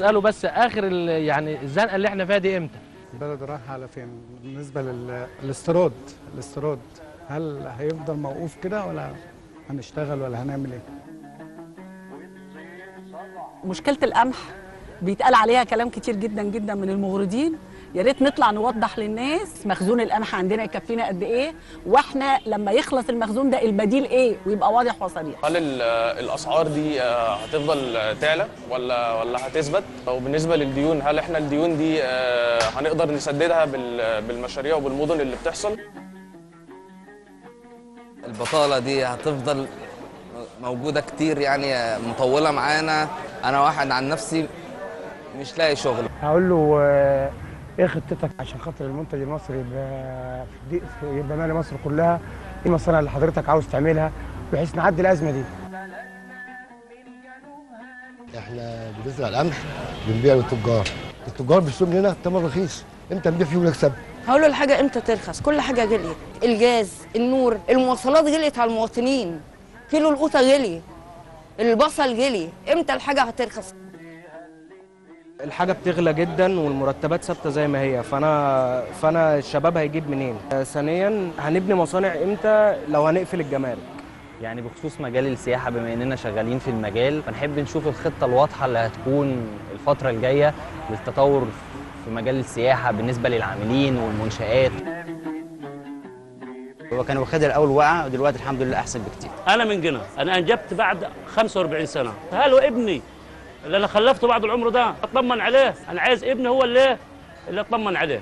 بساله بس آخر ال- يعني الزنقة اللي إحنا فيها دي إمتى؟ البلد رايحة على فين؟ بالنسبة للاستيراد. الاستيراد. هل هيفضل موقوف كده ولا هنشتغل ولا هنعمل إيه؟ مشكلة القمح بيتقال عليها كلام كتير جدا جدا من المغردين. يا ريت نطلع نوضح للناس مخزون القمح عندنا يكفينا قد إيه وإحنا لما يخلص المخزون ده البديل إيه ويبقى واضح وصريح. هل ال- الأسعار دي آه، هتفضل تعلى ولا ولا هتثبت؟ وبالنسبه للديون هل إحنا الديون دي آه، هنقدر نسددها بال- بالمشاريع وبالمدن اللي بتحصل؟ البطالة دي هتفضل موجودة كتير يعني مطولة معانا. أنا واحد عن نفسي مش لاقي شغل. هقول له إيه خطتك عشان خاطر المنتج المصري يبقى يبقى مالي مصر كلها. إيه المصانع اللي حضرتك عاوز تعملها بحيث نعدي الأزمة دي؟ إحنا بالنسبة للقمح بنبيع للتجار. التجار بيشتروا مننا ثمن رخيص. إمتى نبيع فيه ونكسب هقول له الحاجة إمتى ترخص؟ كل حاجة غليت. الجاز النور المواصلات غليت على المواطنين. كيلو القوطة غلي. البصل غلي. إمتى الحاجة هترخص؟ الحاجة بتغلى جدا والمرتبات ثابتة زي ما هي. فأنا فأنا الشباب هيجيب منين؟ ثانيا هنبني مصانع إمتى؟ لو هنقفل الجمارك؟ يعني بخصوص مجال السياحة بما إننا شغالين في المجال فنحب نشوف الخطة الواضحة اللي هتكون الفترة الجاية للتطور في مجال السياحة بالنسبة للعاملين والمنشآت. هو كان واخدها الأول وقع ودلوقتي الحمد لله أحسن بكتير. أنا من جنة. أنا أنجبت بعد 45 سنة. هل هو ابني اللي أنا خلفته بعد العمر ده اطمن عليه. أنا عايز ابني هو اللي اللي اطمن عليه.